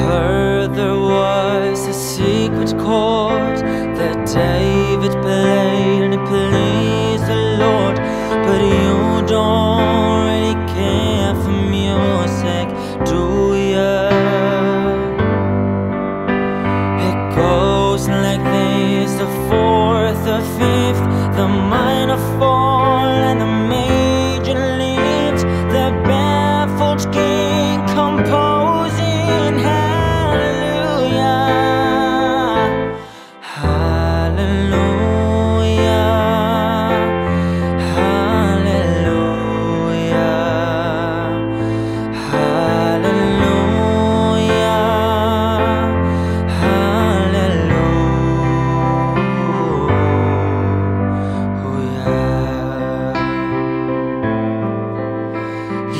But there was a secret chord that David played and it pleased the Lord. But you don't really care for music, do ya? It goes like this the fourth, the fifth,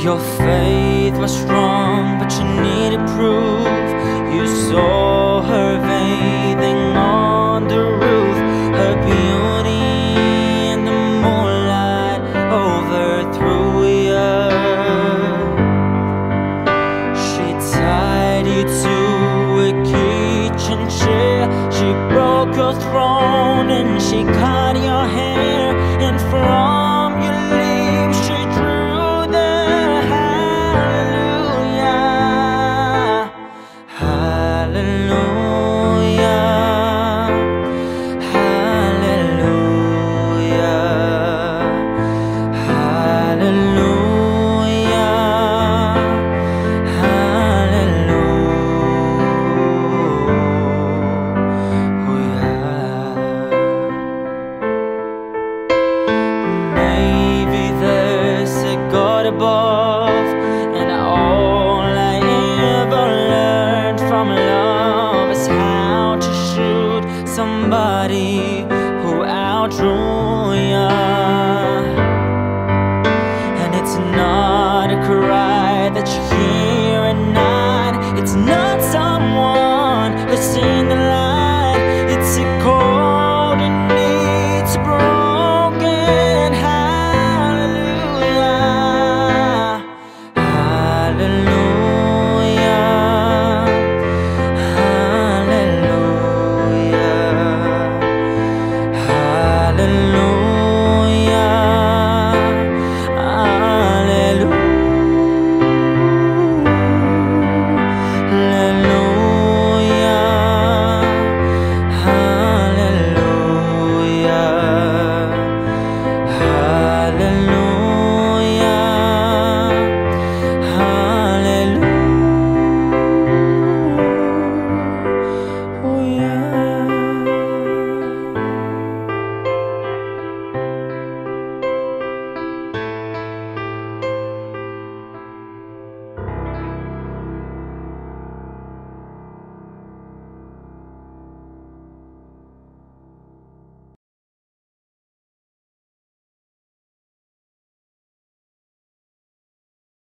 Your faith was strong, but you needed proof. You saw her bathing on the roof, her beauty in the moonlight overthrew you. She tied you to a kitchen chair. She broke your throne and she cut your hair. And from sonhar.